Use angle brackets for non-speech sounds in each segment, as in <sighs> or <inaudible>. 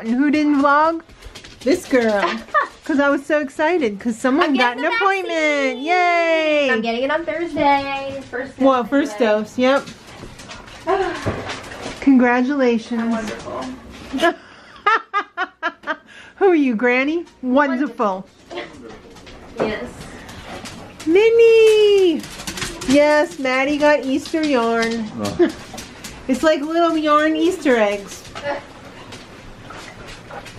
day out. And who didn't vlog? This girl. <laughs> Because I was so excited because someone got an appointment. vaccine. Yay! I'm getting it on Thursday. First dose well, first today. dose. Yep. <sighs> Congratulations. I'm Wonderful. <laughs> Who are you, Granny? Wonderful. Yes. Minnie! Yes, Maddie got Easter yarn. Oh. <laughs> It's like little yarn Easter eggs.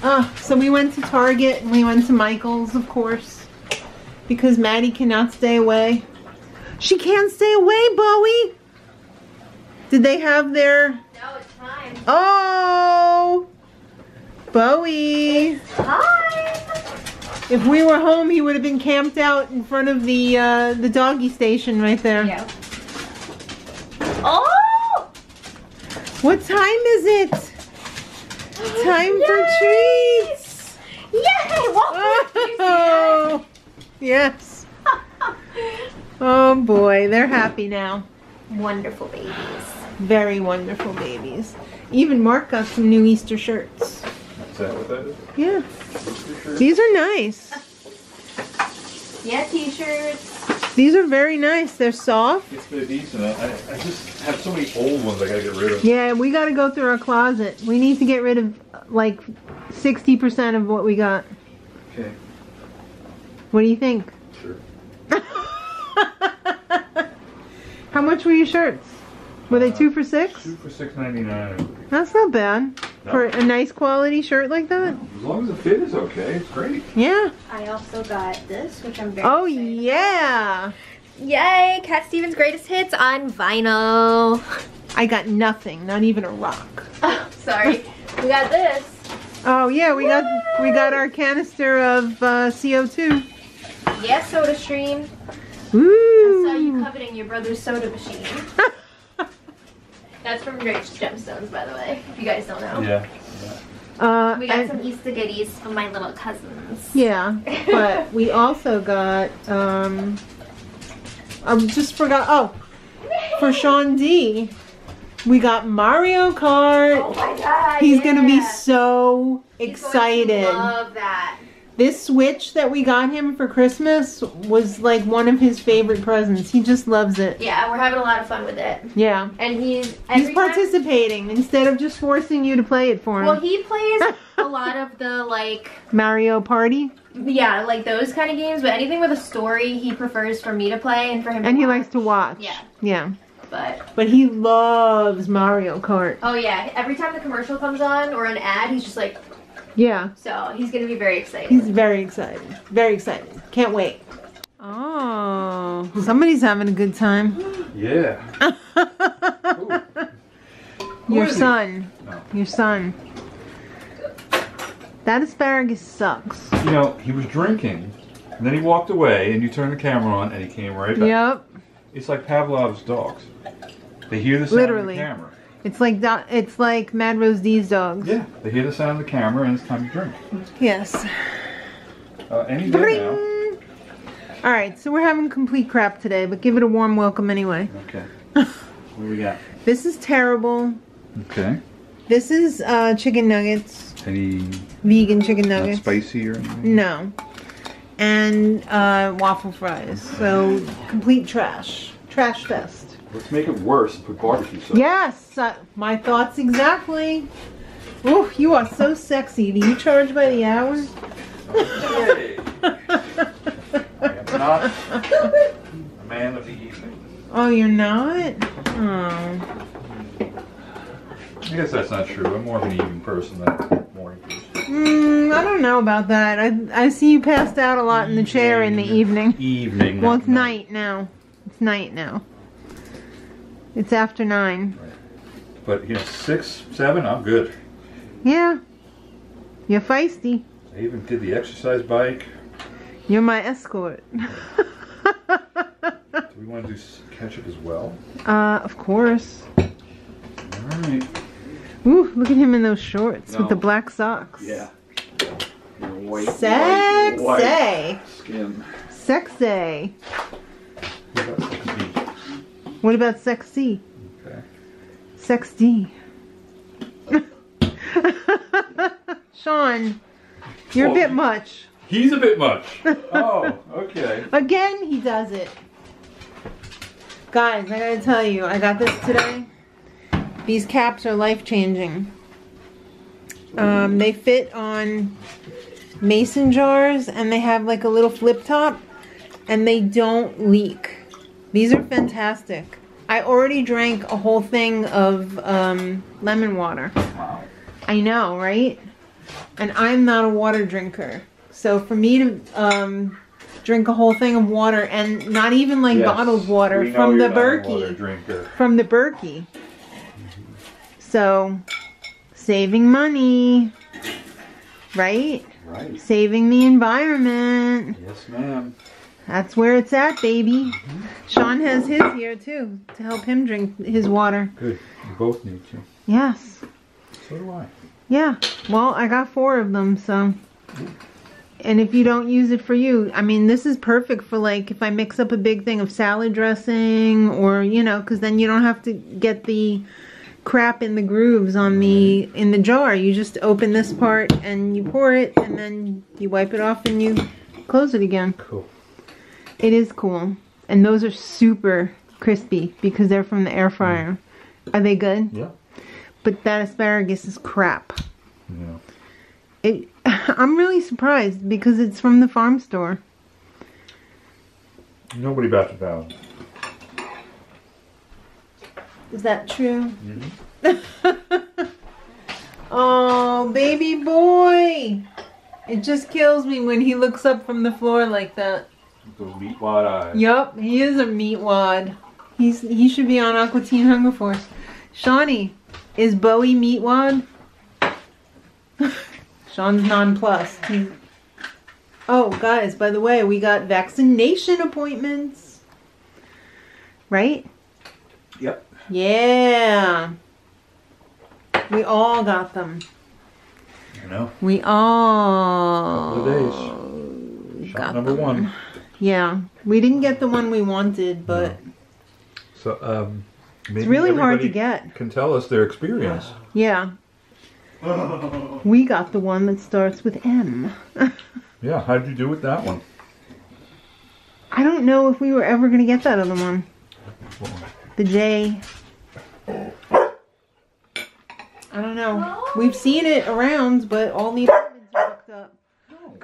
Ah, so we went to Target and we went to Michael's, of course, because Maddie cannot stay away. She can't stay away, Bowie. Did they have their? No, it's time. Oh, Bowie. Time. If we were home, he would have been camped out in front of the uh, the doggy station right there. Yeah. Oh! What time is it? Time for Yay! treats. Yay! Oh, yes. Oh boy, they're happy now. Wonderful babies. Very wonderful babies. Even Mark got some new Easter shirts. Is that what that is? Yeah, these are nice. Yeah, t-shirts. These are very nice. They're soft. It's been decent. I, I just have so many old ones I gotta get rid of. Yeah, we got to go through our closet. We need to get rid of like 60% of what we got. Okay. What do you think? Sure. <laughs> How much were your shirts? Were they uh, two for six? Two for six ninety nine. That's not bad. No. For a nice quality shirt like that? As long as the fit is okay, it's great. Yeah. I also got this, which I'm very Oh, excited yeah. Yay! Cat Stevens' greatest hits on vinyl. I got nothing, not even a rock. <laughs> Oh, sorry. we got this. Oh, yeah, we got we got our canister of uh, CO2. Yes, Soda Stream. I saw you Woo! coveting your brother's soda machine. <laughs> That's from Drake's Gemstones, by the way, if you guys don't know. Yeah. Uh, We got and- some Easter goodies from my little cousins. Yeah, but we <laughs> also got, um, I just forgot, oh, for Sean D, we got Mario Kart. Oh my god. He's gonna be yeah. so He's going to excited. love that. This Switch that we got him for Christmas was like one of his favorite presents. He just loves it. Yeah, we're having a lot of fun with it. Yeah. And he's He's every time- participating instead of just forcing you to play it for him. Well, he plays <laughs> a lot of the like Mario Party. yeah, like those kind of games, but anything with a story he prefers for me to play and for him And he watch. likes to watch. Yeah. Yeah. But But he loves Mario Kart. oh yeah, every time the commercial comes on or an ad, he's just like Yeah. so he's gonna be very excited. He's very excited. Very excited. Can't wait. Oh, somebody's having a good time. Yeah. <laughs> Your son. No. Your son. That asparagus sucks. You know, he was drinking, and then he walked away, and you turned the camera on, and he came right back. Yep. It's like Pavlov's dogs. They hear the sound Literally. of the camera. It's like do- it's like Madrosed's dogs. Yeah, they hear the sound of the camera, and it's time to drink. Yes. Uh, any day Bring. now. All right, so we're having complete crap today, but give it a warm welcome anyway. Okay. <laughs> what do we got? This is terrible. Okay. This is uh, chicken nuggets, Any vegan chicken nuggets. spicy or anything? No. And uh, waffle fries. So complete trash. Trash fest. Let's make it worse. and Put barbecue sauce. Yes, uh, my thoughts exactly. Oh, you are so sexy. Do you charge by the hour? Hey. <laughs> I am not a man of the evening. oh, you're not? Oh. I guess that's not true. I'm more of an evening person than morning person. Mm, I don't know about that. I I see you passed out a lot in the chair in the evening. Evening. Well, not it's night now. It's night now. It's after nine. But you know, six, seven, I'm good. Yeah. You're feisty. I even did the exercise bike. You're my escort. <laughs> Do we want to do ketchup as well? uh, of course. All right. Ooh, look at him in those shorts with the black socks. Yeah. White, Sexy. skin. Sexy. What about about sexy? Okay. Sexy. <laughs> Sean, you're a bit much. He's a bit much. <laughs> oh, okay. Again, he does it. Guys, I gotta tell you, I got this today. These caps are life changing. Um, they fit on mason jars and they have like a little flip top and they don't leak. These are fantastic. I already drank a whole thing of um, lemon water. Wow. I know, right? And I'm not a water drinker. So for me to um, drink a whole thing of water and not even like Yes, bottled water from the you're not a water Berkey. From the Berkey. So saving money. Right? Right. Saving the environment. Yes, ma'am. That's where it's at, baby. Sean has his here too to help him drink his water. Good. You both need to. Yes. So do I. Yeah. Well, I got four of them, so. And if you don't use it for you, I mean, this is perfect for like if I mix up a big thing of salad dressing or, you know, because then you don't have to get the crap in the grooves on the mm-hmm. in the jar. You just open this part and you pour it and then you wipe it off and you close it again. Cool. It is cool. And those are super crispy because they're from the air fryer. Are they good? Yeah. But that asparagus is crap. Yeah. It, <laughs> I'm really surprised because it's from the farm store. Nobody bats a thousand. Is that true? Mm-hmm. <laughs> oh, baby boy. It just kills me when he looks up from the floor like that. Those meatwad eyes. Yup, he is a meatwad. He's he should be on Aqua Teen Hunger Force. Shawnee, is Bowie meatwad? <laughs> Sean's nonplussed. He's... Oh, guys, by the way, we got vaccination appointments. Right? Yep. Yeah. We all got them. You know. We all Couple of days. Shot got number them. one. Yeah, we didn't get the one we wanted, but So um. it's really hard to get. Can tell us their experience. Yeah. <laughs> We got the one that starts with M. <laughs> Yeah. how'd you do with that one? I don't know if we were ever going to get that other one. The J. I don't know. We've seen it around, but all the are booked up.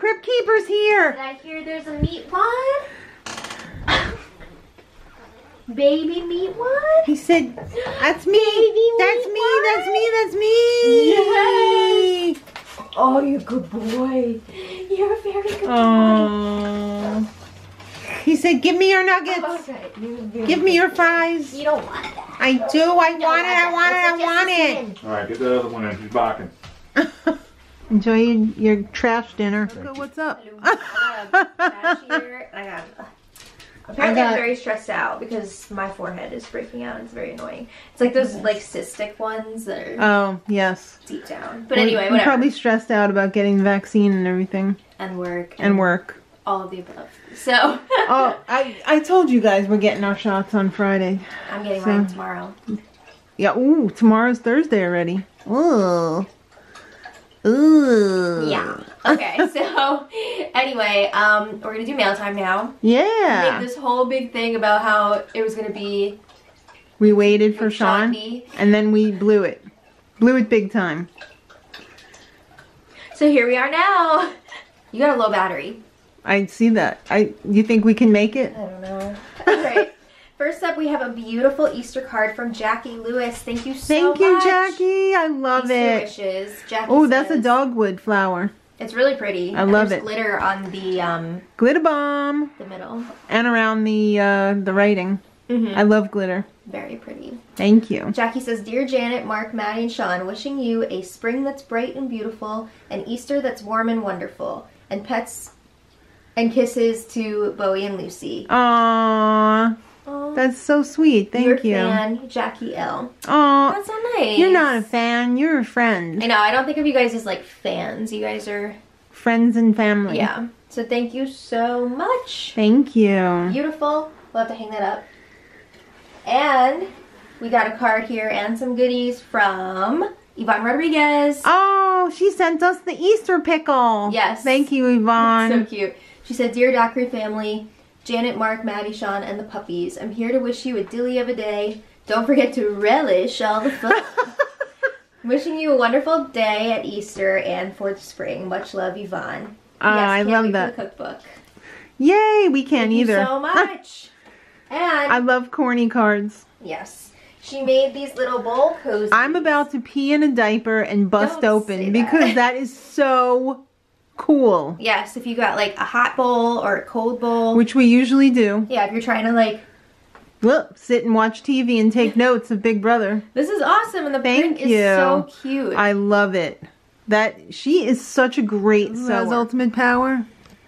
Crypt Keeper's here! Did I hear there's a meat one? Baby meat one? He said, That's me! Baby That's me! meatball. That's me! That's me! Oh, you're a good boy. You're a very good Oh. He said, Give me your nuggets! Okay. you're Give me your fries! You don't want that. I do! I want it! I want it! I want it! All right. Get the other one in. She's barking. <laughs> Enjoy your, your trash dinner. What's up? <laughs> I got a patch here, and I got. Apparently, I got- I'm very stressed out because my forehead is breaking out. and It's very annoying. It's like those like cystic ones that are Oh, yes. deep down. But Well, anyway, you're whatever. probably stressed out about getting the vaccine and everything. and work And work. all of the above. So <laughs> Oh, I, I told you guys we're getting our shots on Friday. I'm getting So- mine tomorrow. Yeah, ooh, tomorrow's Thursday already. Ooh. Ooh. Yeah. Okay. <laughs> So anyway, um, we're gonna do mail time now. Yeah. Made this whole big thing about how it was gonna be We waited for Sean and then we blew it. Blew it big time. So here we are now. You got a low battery. I see that. I you think we can make it? I don't know. All right. First up, we have a beautiful Easter card from Jackie Lewis. Thank you so much. Thank you, much. Jackie. I love Easter it. wishes. Jackie Oh, that's a dogwood flower. It's really pretty. I And love it. Glitter on the um Glitter bomb. the middle. And around the uh the writing. Mhm. I love glitter. Very pretty. Thank you. Jackie says, Dear Janet, Mark, Maddie, and Sean, wishing you a spring that's bright and beautiful, an Easter that's warm and wonderful, and pets and kisses to Bowie and Lucy. Aww. That's so sweet. Your Thank you. fan, Jackie L. Oh, That's so nice. You're not a fan. You're a friend. I know. I don't think of you guys as like fans. You guys are, Friends and family. yeah. So thank you so much. Thank you. Beautiful. We'll have to hang that up. And we got a card here and some goodies from Yvonne Rodriguez. Oh, she sent us the Easter pickle. Yes. Thank you, Yvonne. So cute. She said, Dear Dockery family, Janet, Mark, Maddie, Sean, and the puppies, I'm here to wish you a dilly of a day. Don't forget to relish all the fun. <laughs> Wishing you a wonderful day at Easter and for the spring. Much love, Yvonne. Oh, I love that. The cookbook. Yay, we can't Thank either. you so <laughs> much. and I love corny cards. yes, she made these little bowl cozies. I'm about to pee in a diaper and bust Don't open that. because that is so cool. Yes, if you got like a hot bowl or a cold bowl. Which we usually do. yeah, if you're trying to like, Look, sit and watch TV and take <laughs> notes of Big Brother. this is awesome, and the Thank print you. is so cute. I love it. That she is such a great Who sewer. has ultimate power?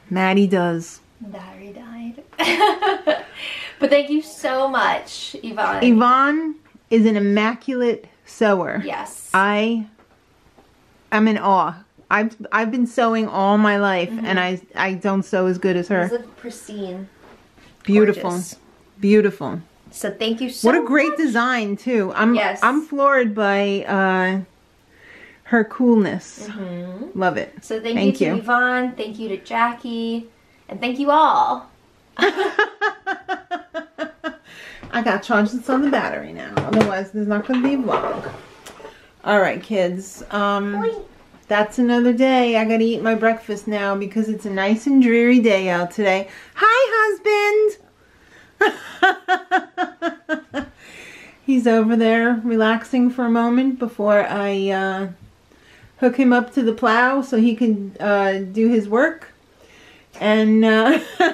Maddie does. Battery died. <laughs> but thank you so much, Yvonne. Yvonne is an immaculate sewer. Yes. I am in awe. I've I've been sewing all my life Mm-hmm. and I I don't sew as good as her. look pristine. Beautiful. Gorgeous. Beautiful. So thank you so much. what a great much. design too. I'm Yes. I'm floored by uh her coolness. Mhm. Love it. So thank, Thank you to. Yvonne, thank you to Jackie, and thank you all. <laughs> I got charges on the battery now. Otherwise, there's not going to be a vlog. All right, kids. Um, that's another day. I got to eat my breakfast now because it's a nice and dreary day out today. Hi, husband. <laughs> He's over there relaxing for a moment before I uh, hook him up to the plow so he can uh, do his work. And uh, <laughs>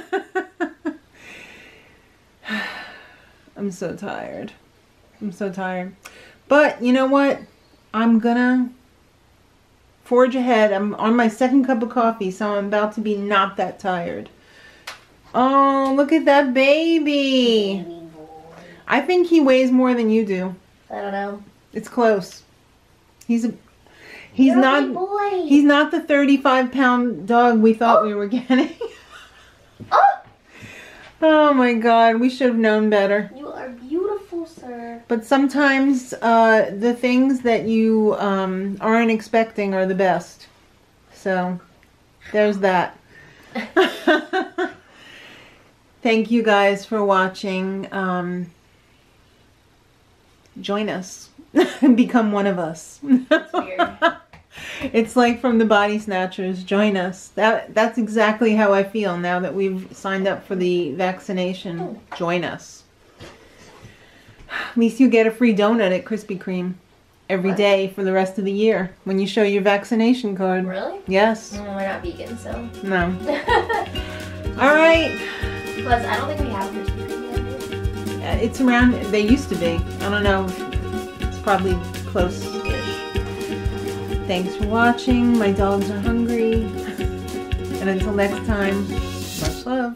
I'm so tired. I'm so tired. But you know what? I'm gonna forge ahead. I'm on my second cup of coffee, so I'm about to be not that tired. Oh, look at that baby. I think he weighs more than you do. I don't know. It's close. He's a he's You're not boy. he's not the 35 pound dog we thought we were oh. getting. oh, <laughs> oh my god, we should have known better. you are beautiful, But sometimes uh, the things that you um, aren't expecting are the best. So there's that. <laughs> Thank you guys for watching. Um, join us. And <laughs> become one of us. <laughs> it's like from the Body Snatchers. Join us. That that's exactly how I feel now that we've signed up for the vaccination. Join us. At least you get a free donut at Krispy Kreme every What? day for the rest of the year when you show your vaccination card. Really? Yes. Mm, we're not vegan, so. No. <laughs> All right. Plus, I don't think we have Krispy Kreme yet. Uh, It's around. They used to be. I don't know. It's probably close-ish. Thanks for watching. My dogs are hungry. <laughs> And until next time, much love.